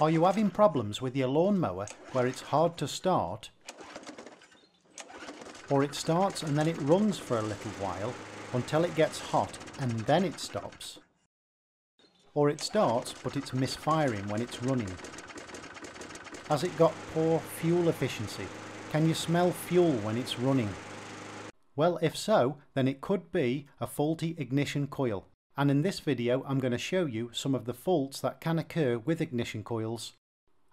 Are you having problems with your lawnmower where it's hard to start? Or it starts and then it runs for a little while until it gets hot and then it stops? Or it starts but it's misfiring when it's running? Has it got poor fuel efficiency? Can you smell fuel when it's running? Well, if so, then it could be a faulty ignition coil and in this video I'm going to show you some of the faults that can occur with ignition coils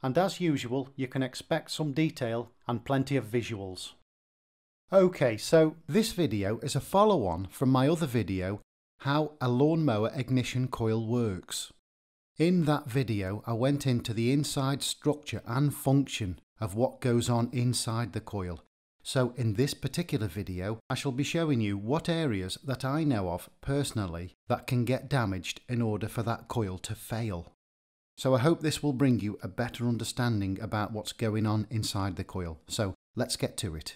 and as usual you can expect some detail and plenty of visuals. Okay so this video is a follow on from my other video how a lawnmower ignition coil works. In that video I went into the inside structure and function of what goes on inside the coil so in this particular video, I shall be showing you what areas that I know of personally that can get damaged in order for that coil to fail. So I hope this will bring you a better understanding about what's going on inside the coil. So let's get to it.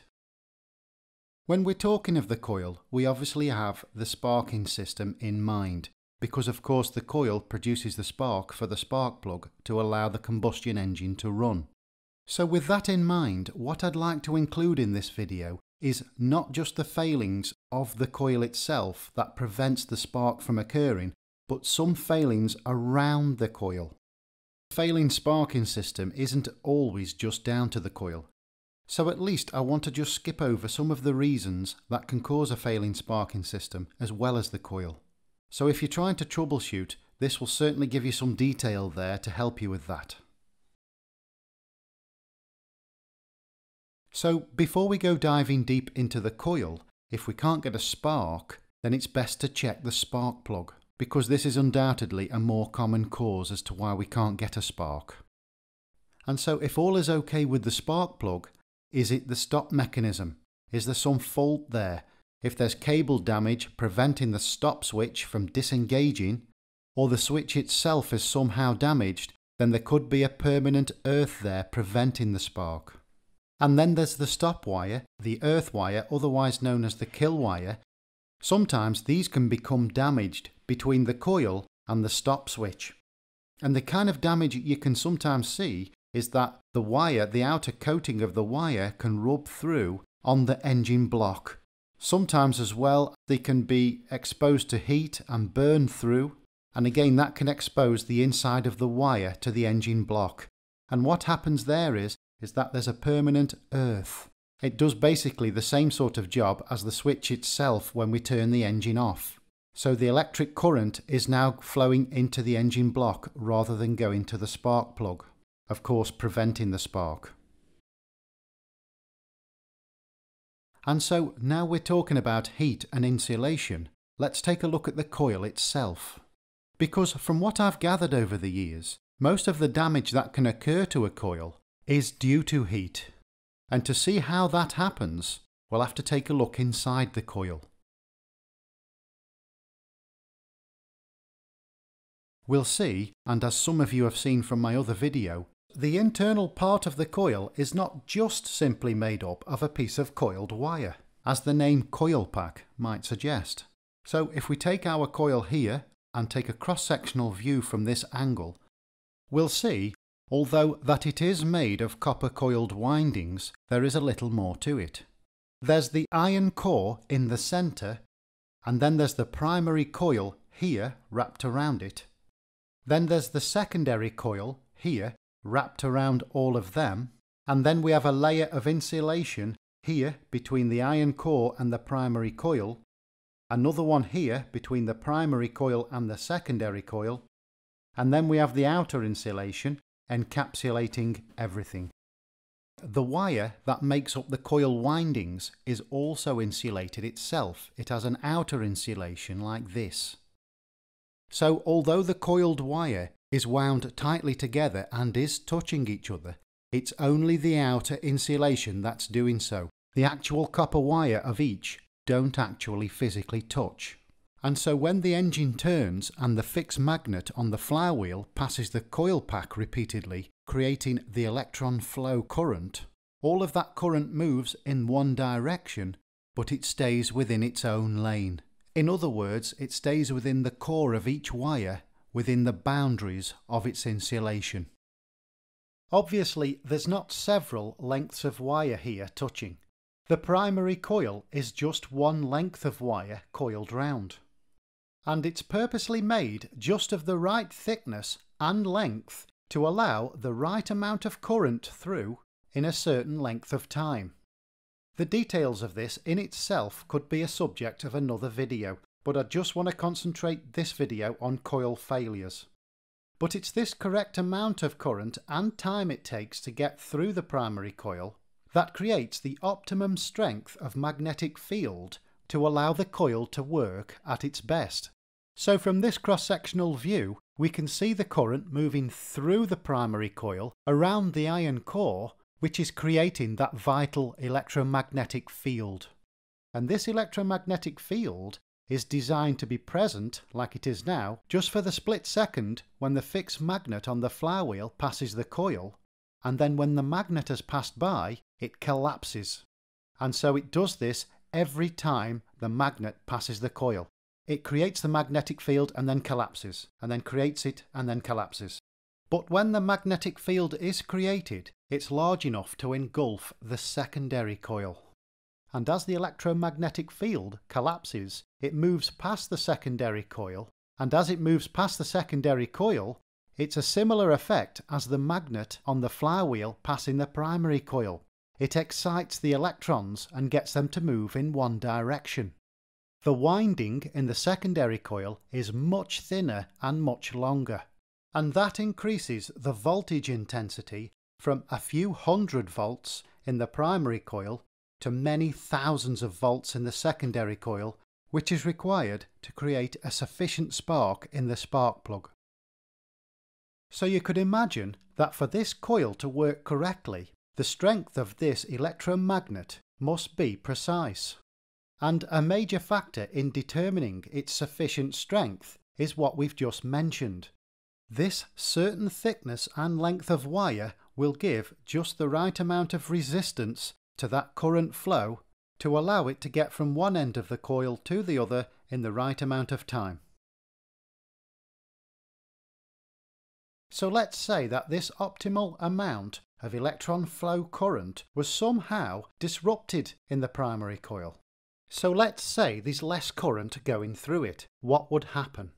When we're talking of the coil, we obviously have the sparking system in mind, because of course the coil produces the spark for the spark plug to allow the combustion engine to run. So with that in mind, what I'd like to include in this video is not just the failings of the coil itself that prevents the spark from occurring, but some failings around the coil. Failing sparking system isn't always just down to the coil. So at least I want to just skip over some of the reasons that can cause a failing sparking system as well as the coil. So if you're trying to troubleshoot, this will certainly give you some detail there to help you with that. So before we go diving deep into the coil, if we can't get a spark, then it's best to check the spark plug, because this is undoubtedly a more common cause as to why we can't get a spark. And so if all is okay with the spark plug, is it the stop mechanism? Is there some fault there? If there's cable damage preventing the stop switch from disengaging, or the switch itself is somehow damaged, then there could be a permanent earth there preventing the spark. And then there's the stop wire, the earth wire, otherwise known as the kill wire. Sometimes these can become damaged between the coil and the stop switch. And the kind of damage you can sometimes see is that the wire, the outer coating of the wire can rub through on the engine block. Sometimes as well they can be exposed to heat and burn through and again that can expose the inside of the wire to the engine block. And what happens there is is that there's a permanent earth. It does basically the same sort of job as the switch itself when we turn the engine off. So the electric current is now flowing into the engine block rather than going to the spark plug, of course preventing the spark. And so now we're talking about heat and insulation, let's take a look at the coil itself. Because from what I've gathered over the years, most of the damage that can occur to a coil is due to heat. And to see how that happens, we'll have to take a look inside the coil. We'll see, and as some of you have seen from my other video, the internal part of the coil is not just simply made up of a piece of coiled wire, as the name coil pack might suggest. So if we take our coil here and take a cross-sectional view from this angle, we'll see Although that it is made of copper coiled windings, there is a little more to it. There's the iron core in the centre, and then there's the primary coil here wrapped around it. Then there's the secondary coil here wrapped around all of them, and then we have a layer of insulation here between the iron core and the primary coil, another one here between the primary coil and the secondary coil, and then we have the outer insulation encapsulating everything. The wire that makes up the coil windings is also insulated itself. It has an outer insulation like this. So although the coiled wire is wound tightly together and is touching each other, it's only the outer insulation that's doing so. The actual copper wire of each don't actually physically touch. And so when the engine turns and the fixed magnet on the flywheel passes the coil pack repeatedly, creating the electron flow current, all of that current moves in one direction, but it stays within its own lane. In other words, it stays within the core of each wire, within the boundaries of its insulation. Obviously, there's not several lengths of wire here touching. The primary coil is just one length of wire coiled round. And it's purposely made just of the right thickness and length to allow the right amount of current through in a certain length of time. The details of this in itself could be a subject of another video, but I just want to concentrate this video on coil failures. But it's this correct amount of current and time it takes to get through the primary coil that creates the optimum strength of magnetic field to allow the coil to work at its best. So from this cross-sectional view, we can see the current moving through the primary coil around the iron core, which is creating that vital electromagnetic field. And this electromagnetic field is designed to be present, like it is now, just for the split second when the fixed magnet on the flywheel passes the coil, and then when the magnet has passed by, it collapses. And so it does this every time the magnet passes the coil. It creates the magnetic field and then collapses, and then creates it and then collapses. But when the magnetic field is created, it's large enough to engulf the secondary coil. And as the electromagnetic field collapses, it moves past the secondary coil, and as it moves past the secondary coil, it's a similar effect as the magnet on the flywheel passing the primary coil. It excites the electrons and gets them to move in one direction. The winding in the secondary coil is much thinner and much longer, and that increases the voltage intensity from a few hundred volts in the primary coil to many thousands of volts in the secondary coil, which is required to create a sufficient spark in the spark plug. So you could imagine that for this coil to work correctly, the strength of this electromagnet must be precise. And a major factor in determining its sufficient strength is what we've just mentioned. This certain thickness and length of wire will give just the right amount of resistance to that current flow to allow it to get from one end of the coil to the other in the right amount of time. So let's say that this optimal amount of electron flow current was somehow disrupted in the primary coil. So let's say there's less current going through it. What would happen?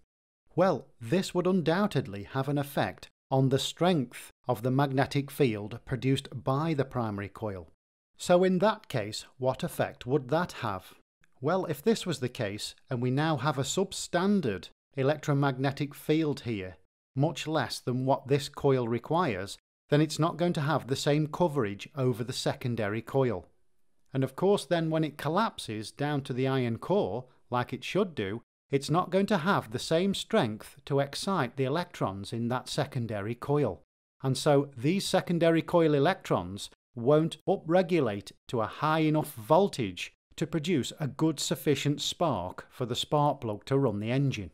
Well, this would undoubtedly have an effect on the strength of the magnetic field produced by the primary coil. So in that case, what effect would that have? Well, if this was the case, and we now have a substandard electromagnetic field here, much less than what this coil requires, then it's not going to have the same coverage over the secondary coil. And of course then when it collapses down to the iron core, like it should do, it's not going to have the same strength to excite the electrons in that secondary coil. And so these secondary coil electrons won't upregulate to a high enough voltage to produce a good sufficient spark for the spark plug to run the engine.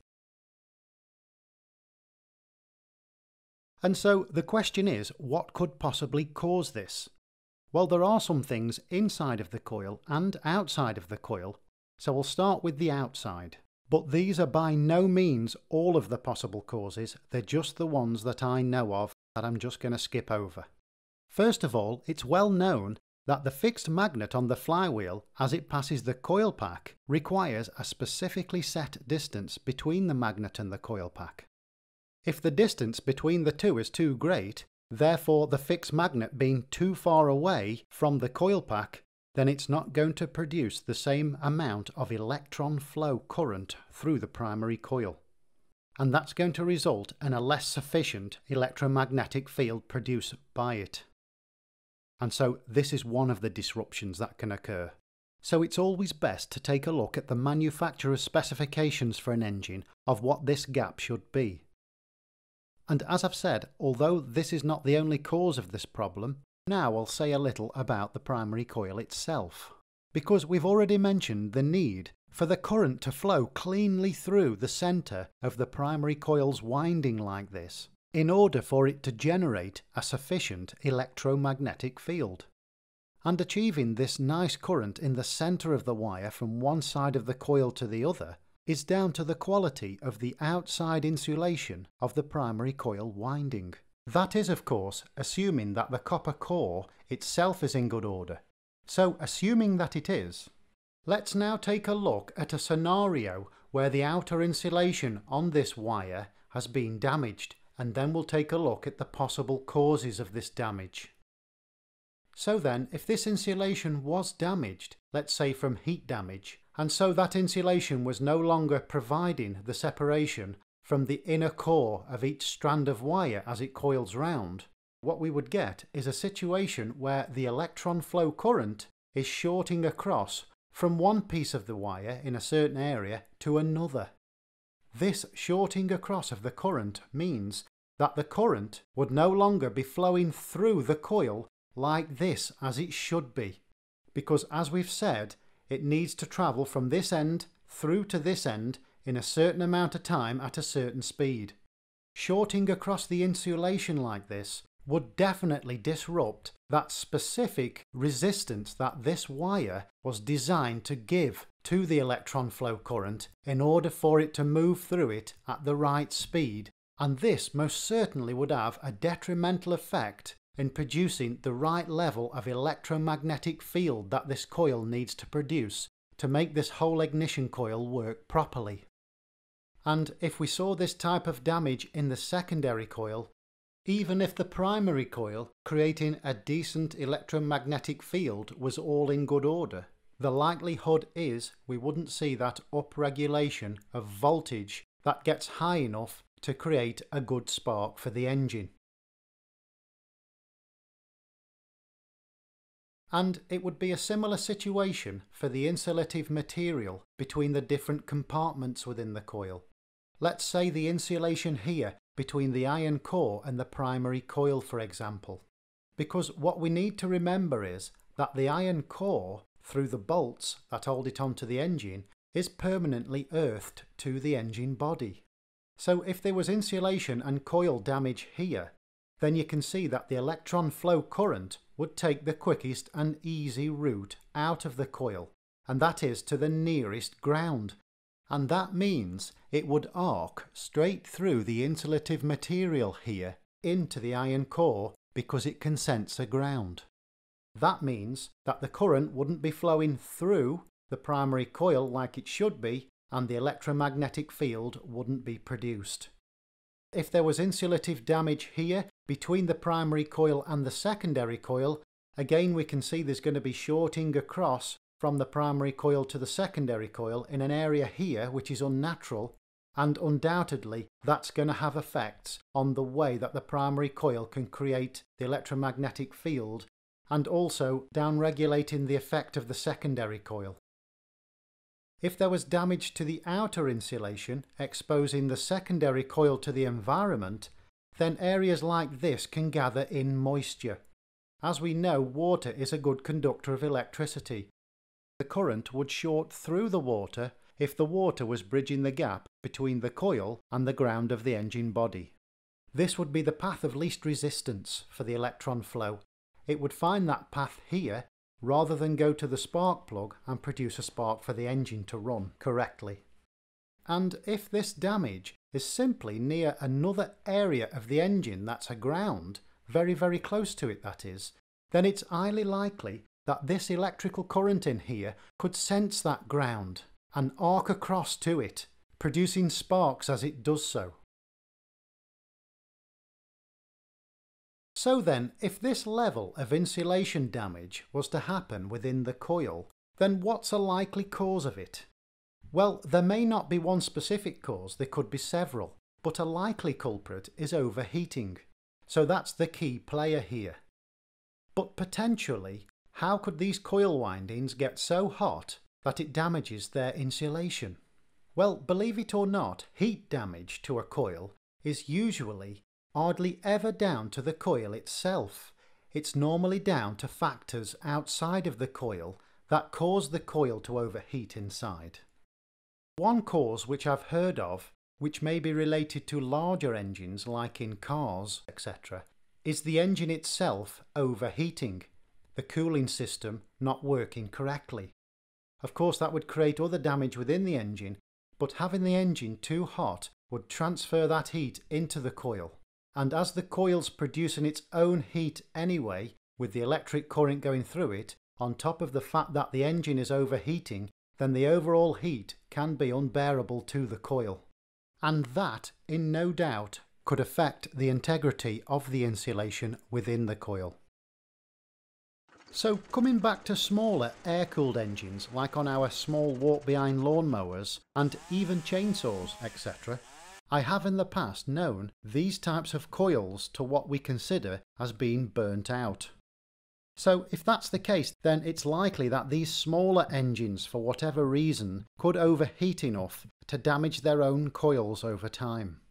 And so the question is, what could possibly cause this? Well, there are some things inside of the coil and outside of the coil, so we'll start with the outside. But these are by no means all of the possible causes, they're just the ones that I know of that I'm just going to skip over. First of all, it's well known that the fixed magnet on the flywheel as it passes the coil pack requires a specifically set distance between the magnet and the coil pack. If the distance between the two is too great, Therefore, the fixed magnet being too far away from the coil pack, then it's not going to produce the same amount of electron flow current through the primary coil. And that's going to result in a less sufficient electromagnetic field produced by it. And so this is one of the disruptions that can occur. So it's always best to take a look at the manufacturer's specifications for an engine of what this gap should be. And as I've said, although this is not the only cause of this problem, now I'll say a little about the primary coil itself. Because we've already mentioned the need for the current to flow cleanly through the centre of the primary coil's winding like this, in order for it to generate a sufficient electromagnetic field. And achieving this nice current in the centre of the wire from one side of the coil to the other is down to the quality of the outside insulation of the primary coil winding. That is, of course, assuming that the copper core itself is in good order. So, assuming that it is, let's now take a look at a scenario where the outer insulation on this wire has been damaged and then we'll take a look at the possible causes of this damage. So then, if this insulation was damaged, let's say from heat damage, and so that insulation was no longer providing the separation from the inner core of each strand of wire as it coils round, what we would get is a situation where the electron flow current is shorting across from one piece of the wire in a certain area to another. This shorting across of the current means that the current would no longer be flowing through the coil like this as it should be. Because as we've said, it needs to travel from this end through to this end in a certain amount of time at a certain speed. Shorting across the insulation like this would definitely disrupt that specific resistance that this wire was designed to give to the electron flow current in order for it to move through it at the right speed, and this most certainly would have a detrimental effect in producing the right level of electromagnetic field that this coil needs to produce to make this whole ignition coil work properly. And if we saw this type of damage in the secondary coil, even if the primary coil creating a decent electromagnetic field was all in good order, the likelihood is we wouldn't see that upregulation of voltage that gets high enough to create a good spark for the engine. And it would be a similar situation for the insulative material between the different compartments within the coil. Let's say the insulation here between the iron core and the primary coil for example. Because what we need to remember is that the iron core through the bolts that hold it onto the engine is permanently earthed to the engine body. So if there was insulation and coil damage here, then you can see that the electron flow current would take the quickest and easy route out of the coil, and that is to the nearest ground. And that means it would arc straight through the insulative material here into the iron core because it can sense a ground. That means that the current wouldn't be flowing through the primary coil like it should be and the electromagnetic field wouldn't be produced. If there was insulative damage here between the primary coil and the secondary coil, again we can see there's going to be shorting across from the primary coil to the secondary coil in an area here which is unnatural and undoubtedly that's going to have effects on the way that the primary coil can create the electromagnetic field and also downregulating the effect of the secondary coil. If there was damage to the outer insulation, exposing the secondary coil to the environment, then areas like this can gather in moisture. As we know, water is a good conductor of electricity. The current would short through the water if the water was bridging the gap between the coil and the ground of the engine body. This would be the path of least resistance for the electron flow it would find that path here rather than go to the spark plug and produce a spark for the engine to run correctly. And if this damage is simply near another area of the engine that's aground, very very close to it that is, then it's highly likely that this electrical current in here could sense that ground and arc across to it, producing sparks as it does so. So then, if this level of insulation damage was to happen within the coil, then what's a likely cause of it? Well, there may not be one specific cause, there could be several, but a likely culprit is overheating. So that's the key player here. But potentially, how could these coil windings get so hot that it damages their insulation? Well, believe it or not, heat damage to a coil is usually hardly ever down to the coil itself. It's normally down to factors outside of the coil that cause the coil to overheat inside. One cause which I've heard of, which may be related to larger engines like in cars, etc., is the engine itself overheating, the cooling system not working correctly. Of course that would create other damage within the engine, but having the engine too hot would transfer that heat into the coil and as the coil's producing its own heat anyway, with the electric current going through it, on top of the fact that the engine is overheating, then the overall heat can be unbearable to the coil. And that, in no doubt, could affect the integrity of the insulation within the coil. So coming back to smaller air-cooled engines like on our small walk-behind lawnmowers and even chainsaws etc, I have in the past known these types of coils to what we consider as being burnt out. So if that's the case, then it's likely that these smaller engines, for whatever reason, could overheat enough to damage their own coils over time.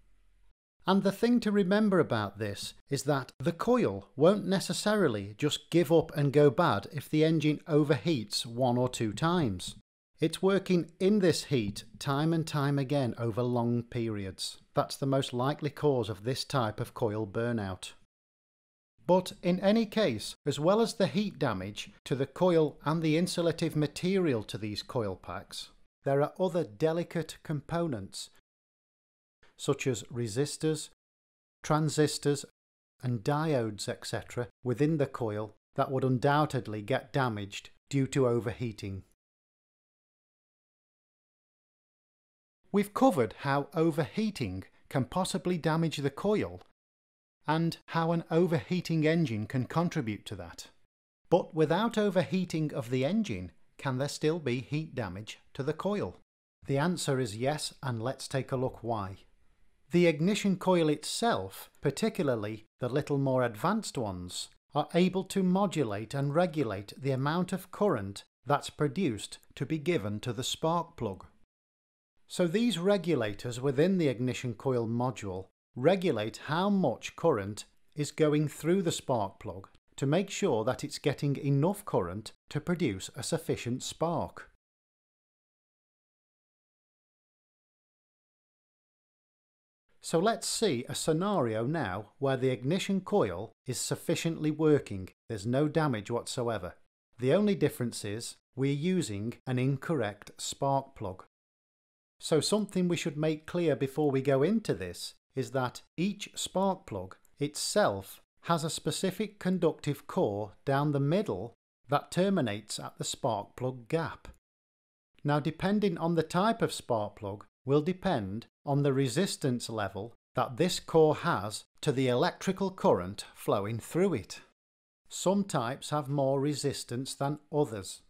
And the thing to remember about this is that the coil won't necessarily just give up and go bad if the engine overheats one or two times. It's working in this heat time and time again over long periods. That's the most likely cause of this type of coil burnout. But in any case, as well as the heat damage to the coil and the insulative material to these coil packs, there are other delicate components such as resistors, transistors and diodes etc. within the coil that would undoubtedly get damaged due to overheating. We've covered how overheating can possibly damage the coil and how an overheating engine can contribute to that. But without overheating of the engine, can there still be heat damage to the coil? The answer is yes, and let's take a look why. The ignition coil itself, particularly the little more advanced ones, are able to modulate and regulate the amount of current that's produced to be given to the spark plug. So these regulators within the ignition coil module regulate how much current is going through the spark plug to make sure that it's getting enough current to produce a sufficient spark. So let's see a scenario now where the ignition coil is sufficiently working, there's no damage whatsoever. The only difference is we're using an incorrect spark plug. So something we should make clear before we go into this is that each spark plug itself has a specific conductive core down the middle that terminates at the spark plug gap. Now depending on the type of spark plug will depend on the resistance level that this core has to the electrical current flowing through it. Some types have more resistance than others.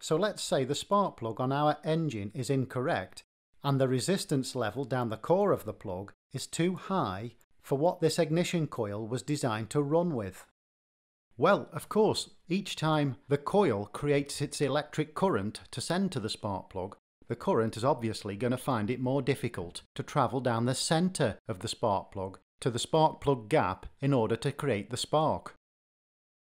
So let's say the spark plug on our engine is incorrect and the resistance level down the core of the plug is too high for what this ignition coil was designed to run with. Well, of course, each time the coil creates its electric current to send to the spark plug, the current is obviously going to find it more difficult to travel down the centre of the spark plug to the spark plug gap in order to create the spark.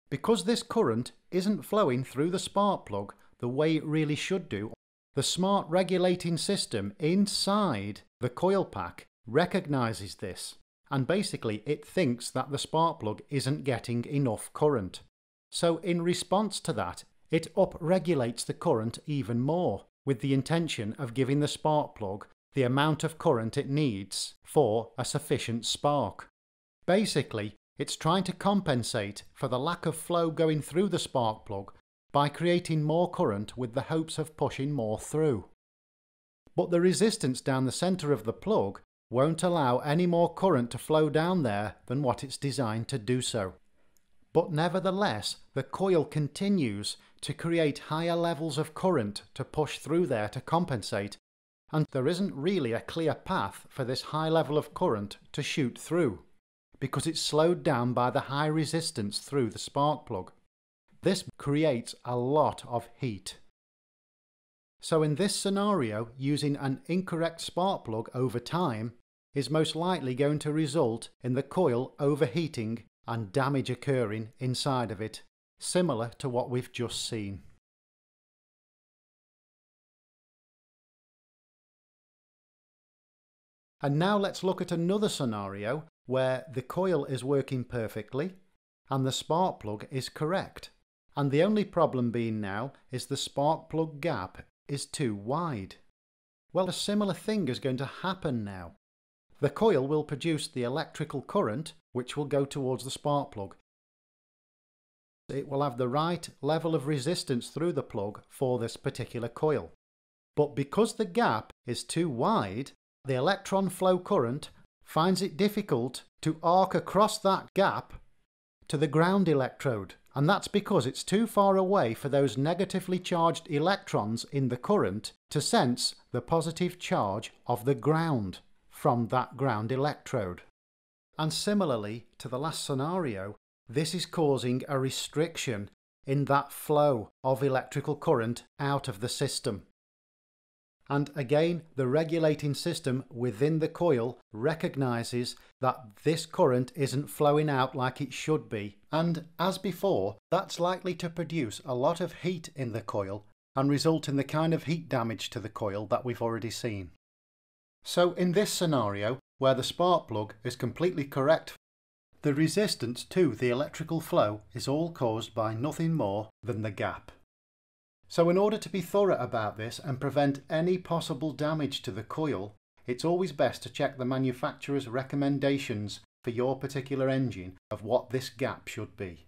Because this current isn't flowing through the spark plug the way it really should do, the smart regulating system inside the coil pack recognises this and basically it thinks that the spark plug isn't getting enough current. So in response to that, it upregulates the current even more with the intention of giving the spark plug the amount of current it needs for a sufficient spark. Basically, it's trying to compensate for the lack of flow going through the spark plug by creating more current with the hopes of pushing more through. But the resistance down the centre of the plug won't allow any more current to flow down there than what it's designed to do so. But nevertheless, the coil continues to create higher levels of current to push through there to compensate, and there isn't really a clear path for this high level of current to shoot through, because it's slowed down by the high resistance through the spark plug. This creates a lot of heat. So in this scenario, using an incorrect spark plug over time is most likely going to result in the coil overheating and damage occurring inside of it, similar to what we've just seen. And now let's look at another scenario where the coil is working perfectly and the spark plug is correct. And the only problem being now is the spark plug gap is too wide. Well, a similar thing is going to happen now. the coil will produce the electrical current which will go towards the spark plug. It will have the right level of resistance through the plug for this particular coil. But because the gap is too wide, the electron flow current finds it difficult to arc across that gap to the ground electrode. And that's because it's too far away for those negatively charged electrons in the current to sense the positive charge of the ground from that ground electrode. And similarly to the last scenario, this is causing a restriction in that flow of electrical current out of the system. And again, the regulating system within the coil recognizes that this current isn't flowing out like it should be. And as before, that's likely to produce a lot of heat in the coil and result in the kind of heat damage to the coil that we've already seen. So in this scenario, where the spark plug is completely correct, the resistance to the electrical flow is all caused by nothing more than the gap. So in order to be thorough about this and prevent any possible damage to the coil, it's always best to check the manufacturer's recommendations for your particular engine of what this gap should be.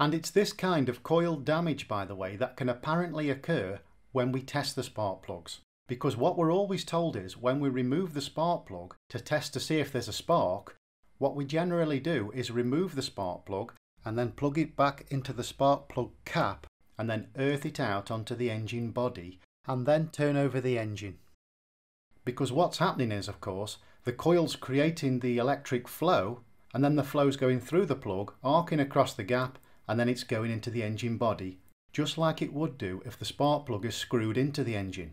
And it's this kind of coil damage, by the way, that can apparently occur when we test the spark plugs. Because what we're always told is when we remove the spark plug to test to see if there's a spark, what we generally do is remove the spark plug and then plug it back into the spark plug cap and then earth it out onto the engine body and then turn over the engine. Because what's happening is, of course, the coil's creating the electric flow and then the flow's going through the plug, arcing across the gap and then it's going into the engine body, just like it would do if the spark plug is screwed into the engine.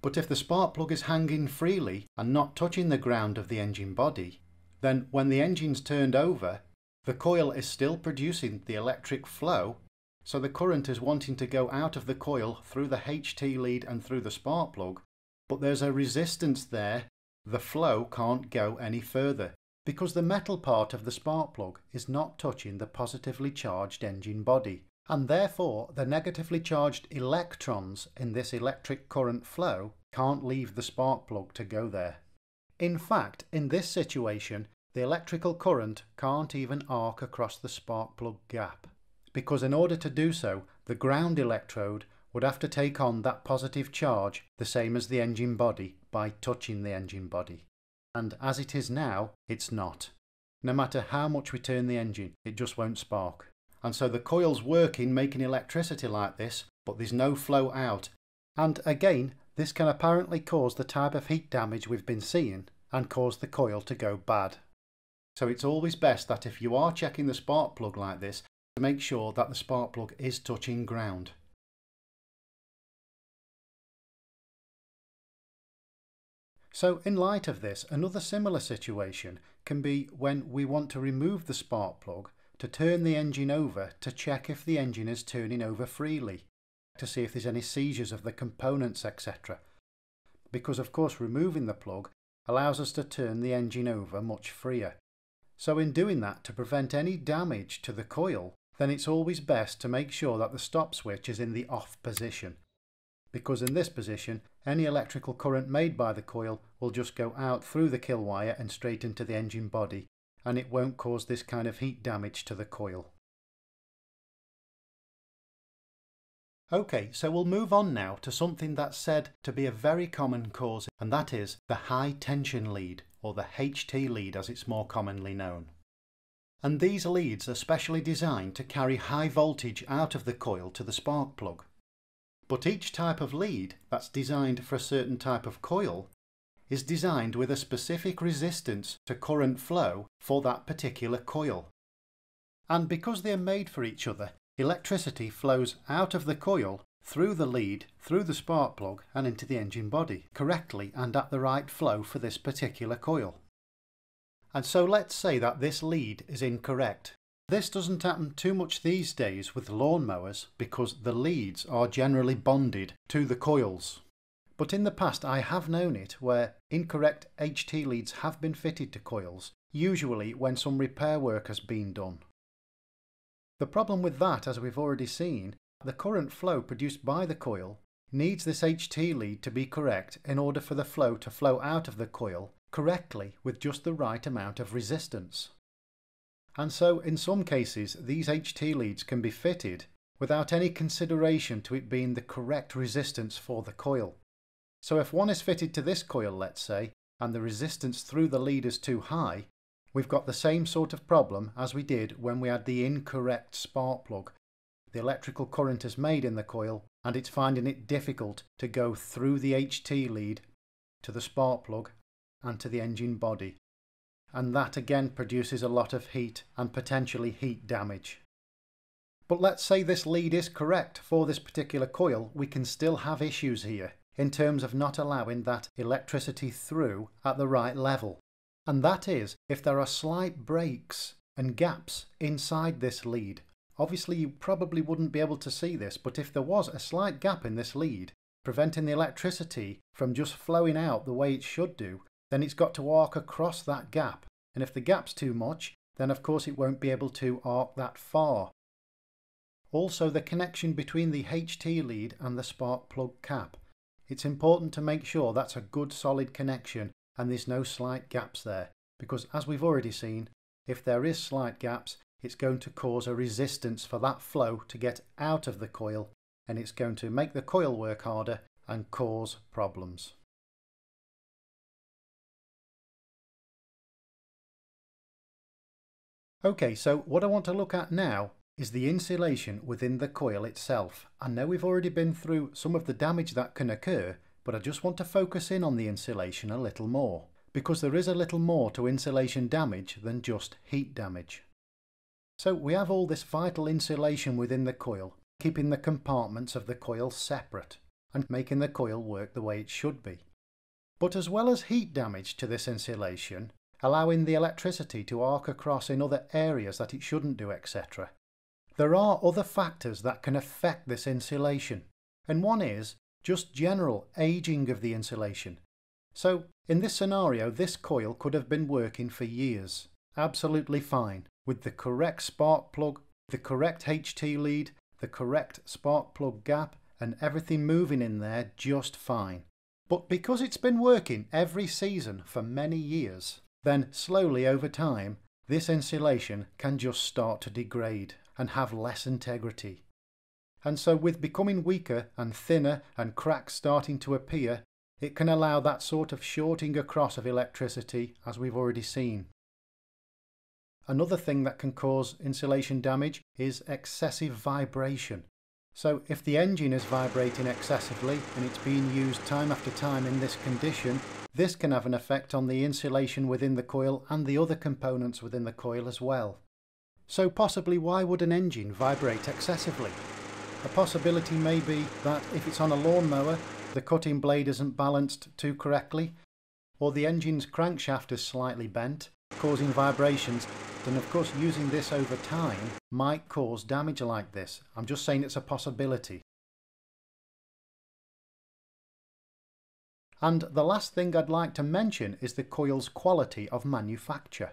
But if the spark plug is hanging freely and not touching the ground of the engine body, then when the engine's turned over, the coil is still producing the electric flow, so the current is wanting to go out of the coil through the HT lead and through the spark plug, but there's a resistance there. The flow can't go any further because the metal part of the spark plug is not touching the positively charged engine body, and therefore the negatively charged electrons in this electric current flow can't leave the spark plug to go there. In fact, in this situation, the electrical current can't even arc across the spark plug gap, because in order to do so, the ground electrode would have to take on that positive charge the same as the engine body by touching the engine body. And as it is now, it's not. No matter how much we turn the engine, it just won't spark. And so the coil's working making electricity like this, but there's no flow out. And again, this can apparently cause the type of heat damage we've been seeing and cause the coil to go bad. So it's always best that if you are checking the spark plug like this, to make sure that the spark plug is touching ground. So in light of this, another similar situation can be when we want to remove the spark plug to turn the engine over to check if the engine is turning over freely, to see if there's any seizures of the components etc. Because of course removing the plug allows us to turn the engine over much freer. So in doing that, to prevent any damage to the coil, then it's always best to make sure that the stop switch is in the off position. Because in this position, any electrical current made by the coil will just go out through the kill wire and straight into the engine body, and it won't cause this kind of heat damage to the coil. Okay, so we'll move on now to something that's said to be a very common cause, and that is the high tension lead or the HT lead as it's more commonly known. And these leads are specially designed to carry high voltage out of the coil to the spark plug. But each type of lead that's designed for a certain type of coil is designed with a specific resistance to current flow for that particular coil. And because they are made for each other, electricity flows out of the coil through the lead, through the spark plug and into the engine body correctly and at the right flow for this particular coil. And so let's say that this lead is incorrect. This doesn't happen too much these days with lawnmowers because the leads are generally bonded to the coils. But in the past I have known it where incorrect HT leads have been fitted to coils, usually when some repair work has been done. The problem with that, as we've already seen, the current flow produced by the coil needs this HT lead to be correct in order for the flow to flow out of the coil correctly with just the right amount of resistance. And so in some cases these HT leads can be fitted without any consideration to it being the correct resistance for the coil. So if one is fitted to this coil let's say and the resistance through the lead is too high, we've got the same sort of problem as we did when we had the incorrect spark plug. The electrical current is made in the coil and it's finding it difficult to go through the HT lead to the spark plug and to the engine body. And that again produces a lot of heat and potentially heat damage. But let's say this lead is correct for this particular coil, we can still have issues here in terms of not allowing that electricity through at the right level. And that is if there are slight breaks and gaps inside this lead. Obviously you probably wouldn't be able to see this, but if there was a slight gap in this lead, preventing the electricity from just flowing out the way it should do, then it's got to arc across that gap. And if the gap's too much, then of course it won't be able to arc that far. Also the connection between the HT lead and the spark plug cap. It's important to make sure that's a good solid connection and there's no slight gaps there because as we've already seen, if there is slight gaps, it's going to cause a resistance for that flow to get out of the coil and it's going to make the coil work harder and cause problems. Okay, so what I want to look at now is the insulation within the coil itself. I know we've already been through some of the damage that can occur, but I just want to focus in on the insulation a little more, because there is a little more to insulation damage than just heat damage. So we have all this vital insulation within the coil, keeping the compartments of the coil separate and making the coil work the way it should be. But as well as heat damage to this insulation, allowing the electricity to arc across in other areas that it shouldn't do etc., there are other factors that can affect this insulation, and one is just general aging of the insulation. So, in this scenario, this coil could have been working for years, absolutely fine, with the correct spark plug, the correct HT lead, the correct spark plug gap, and everything moving in there just fine. But because it's been working every season for many years, then slowly over time, this insulation can just start to degrade and have less integrity. And so with becoming weaker and thinner and cracks starting to appear, it can allow that sort of shorting across of electricity as we've already seen. Another thing that can cause insulation damage is excessive vibration. So if the engine is vibrating excessively and it's being used time after time in this condition, this can have an effect on the insulation within the coil and the other components within the coil as well. So possibly why would an engine vibrate excessively? A possibility may be that if it's on a lawnmower, the cutting blade isn't balanced too correctly, or the engine's crankshaft is slightly bent, causing vibrations, then of course using this over time might cause damage like this. I'm just saying it's a possibility. And the last thing I'd like to mention is the coil's quality of manufacture.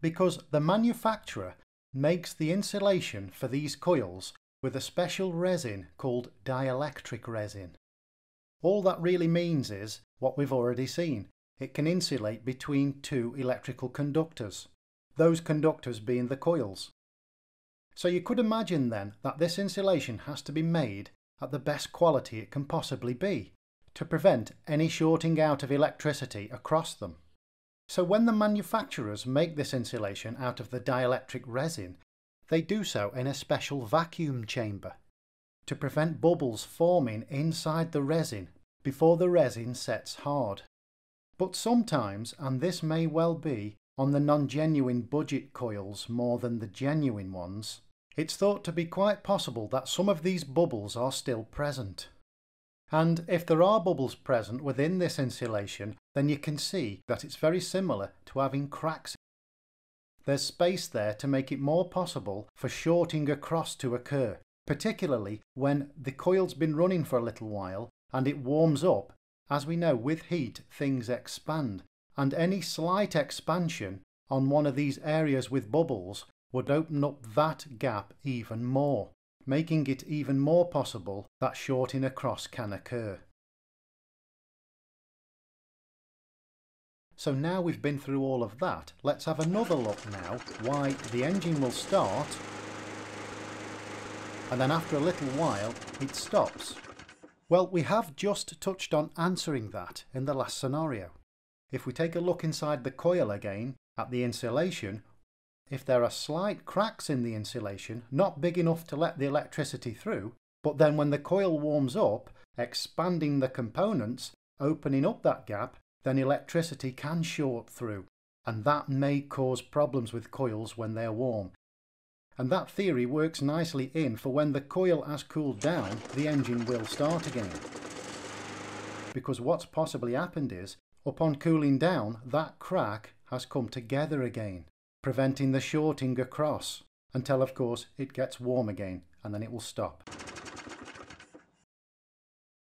Because the manufacturer makes the insulation for these coils with a special resin called dielectric resin. All that really means is what we've already seen. It can insulate between two electrical conductors, those conductors being the coils. So you could imagine then that this insulation has to be made at the best quality it can possibly be to prevent any shorting out of electricity across them. So when the manufacturers make this insulation out of the dielectric resin, they do so in a special vacuum chamber to prevent bubbles forming inside the resin before the resin sets hard. But sometimes, and this may well be on the non-genuine budget coils more than the genuine ones, it's thought to be quite possible that some of these bubbles are still present. And if there are bubbles present within this insulation, then you can see that it's very similar to having cracks. There's space there to make it more possible for shorting across to occur, particularly when the coil's been running for a little while and it warms up. As we know, with heat things expand, and any slight expansion on one of these areas with bubbles would open up that gap even more making it even more possible that shorting across can occur. So now we've been through all of that, let's have another look now why the engine will start and then after a little while it stops. Well, we have just touched on answering that in the last scenario. If we take a look inside the coil again, at the insulation, if there are slight cracks in the insulation, not big enough to let the electricity through, but then when the coil warms up, expanding the components, opening up that gap, then electricity can short through, and that may cause problems with coils when they're warm. And that theory works nicely in for when the coil has cooled down, the engine will start again. Because what's possibly happened is, upon cooling down, that crack has come together again, preventing the shorting across, until of course it gets warm again, and then it will stop.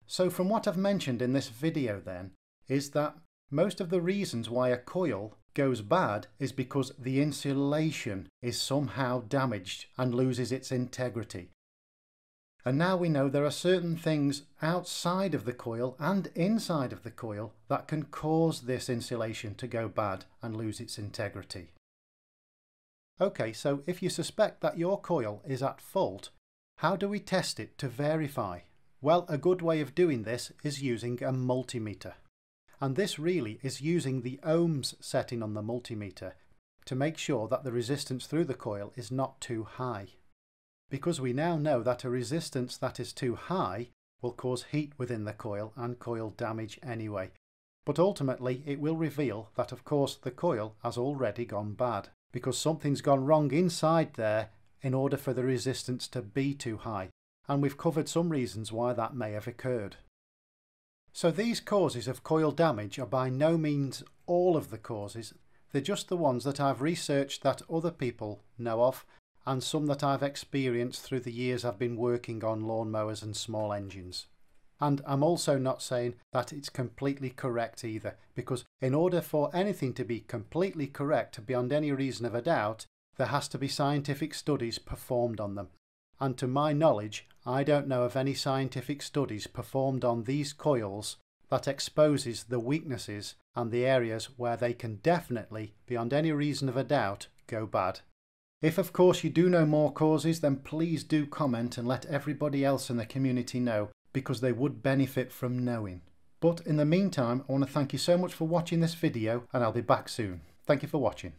So from what I've mentioned in this video then, is that most of the reasons why a coil goes bad is because the insulation is somehow damaged and loses its integrity. And now we know there are certain things outside of the coil and inside of the coil that can cause this insulation to go bad and lose its integrity. Okay, so if you suspect that your coil is at fault, how do we test it to verify? Well, a good way of doing this is using a multimeter. And this really is using the ohms setting on the multimeter to make sure that the resistance through the coil is not too high because we now know that a resistance that is too high will cause heat within the coil and coil damage anyway. But ultimately it will reveal that of course the coil has already gone bad because something's gone wrong inside there in order for the resistance to be too high and we've covered some reasons why that may have occurred. So these causes of coil damage are by no means all of the causes, they're just the ones that I've researched that other people know of and some that I've experienced through the years I've been working on lawnmowers and small engines. And I'm also not saying that it's completely correct either, because in order for anything to be completely correct beyond any reason of a doubt, there has to be scientific studies performed on them. And to my knowledge, I don't know of any scientific studies performed on these coils that exposes the weaknesses and the areas where they can definitely, beyond any reason of a doubt, go bad. If of course you do know more causes then please do comment and let everybody else in the community know because they would benefit from knowing. But in the meantime I want to thank you so much for watching this video and I'll be back soon. Thank you for watching.